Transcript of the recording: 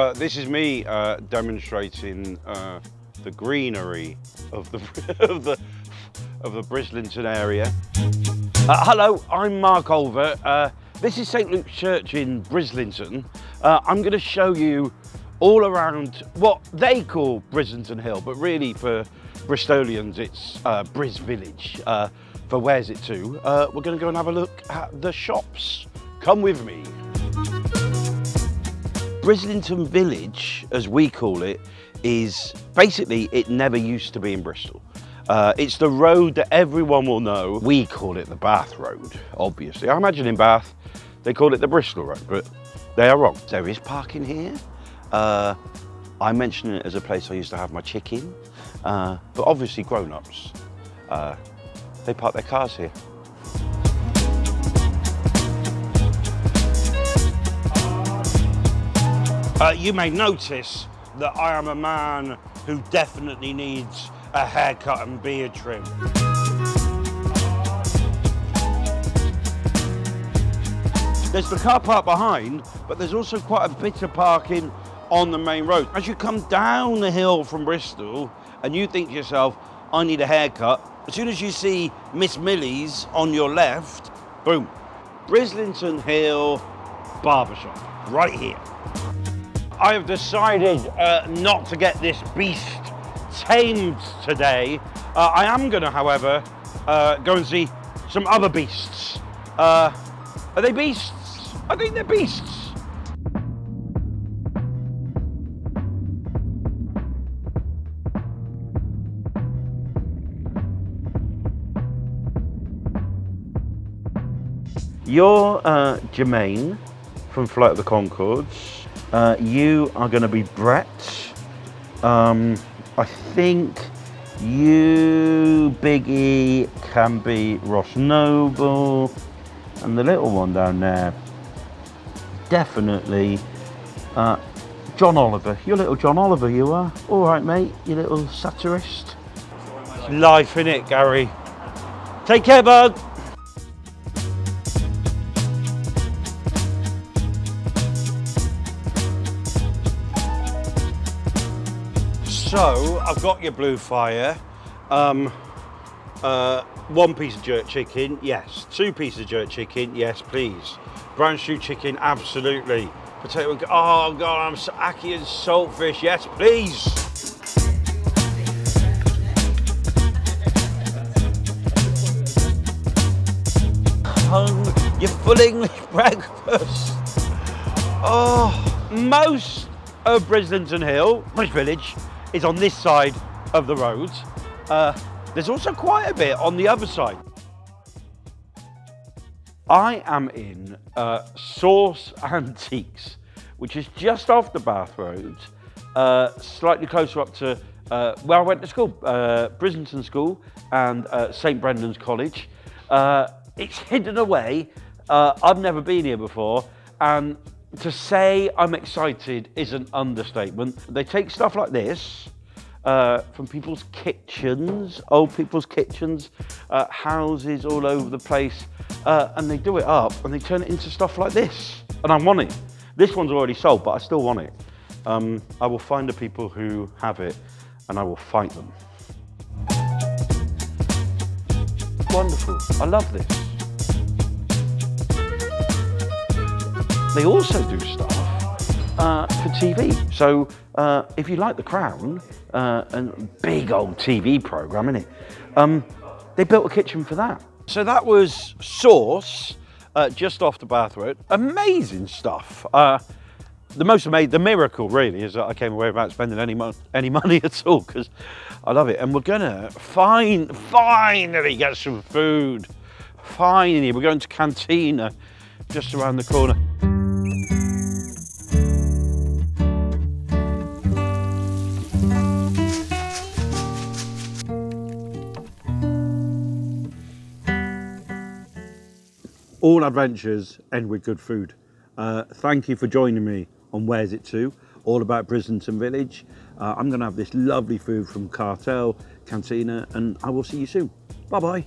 Uh, this is me uh, demonstrating uh, the greenery of the of the of the Brislington area. Uh, hello, I'm Mark Olver. Uh, this is St Luke's Church in Brislington. Uh, I'm going to show you all around what they call Brislington Hill, but really for Bristolians it's Bris Village. For Where's It To, we're going to go and have a look at the shops. Come with me. Brislington Village, as we call it, is basically it never used to be in Bristol. Uh, it's the road that everyone will know. We call it the Bath Road, obviously. I imagine in Bath they call it the Bristol Road, but they are wrong. There is parking here. Uh, I mention it as a place I used to have my chicken, uh, but obviously grown-ups, uh, they park their cars here. Uh, you may notice that I am a man who definitely needs a haircut and beard trim. There's the car park behind, but there's also quite a bit of parking on the main road. As you come down the hill from Bristol and you think to yourself, I need a haircut, as soon as you see Miss Millie's on your left, boom, Brislington Hill Barbershop, right here. I have decided uh, not to get this beast tamed today. Uh, I am going to, however, uh, go and see some other beasts. Uh, are they beasts? I think they're beasts. You're uh, Jermaine from Flight of the Conchords. Uh, you are going to be Brett. Um, I think you, Biggie, can be Ross Noble. And the little one down there, definitely uh, John Oliver. You're little John Oliver, you are. All right, mate, you little satirist. Life in it, Gary. Take care, bud. So, I've got your blue fire. Um, uh, one piece of jerk chicken, yes. Two pieces of jerk chicken, yes, please. Brown stew chicken, absolutely. Potato, oh God, I'm so ackee and saltfish, yes, please. Hung, your full English breakfast. Oh, most of Brislington Hill, Bridge Village, is on this side of the road. Uh, there's also quite a bit on the other side. I am in uh, Source Antiques, which is just off the Bath Road, uh, slightly closer up to uh, where I went to school, uh, Brislington School and uh, St Brendan's College. Uh, it's hidden away. I've never been here before, and to say I'm excited is an understatement. They take stuff like this uh, from people's kitchens, old people's kitchens, uh, houses all over the place, uh, and they do it up and they turn it into stuff like this. And I want it. This one's already sold, but I still want it. Um, I will find the people who have it and I will fight them. Wonderful. I love this. They also do stuff uh, for TV. So uh, if you like The Crown, uh, big old TV program, isn't it? Um, they built a kitchen for that. So that was Source, uh, just off the Bath Road. Amazing stuff. Uh, the most amazing, the miracle really is that I came away without spending any, mo any money at all because I love it. And we're gonna find, finally get some food. Finally, we're going to Cantina just around the corner. All adventures end with good food. Uh, thank you for joining me on Where's It To, all about Brislington Village. Uh, I'm going to have this lovely food from Cartel, Cantina, and I will see you soon. Bye-bye.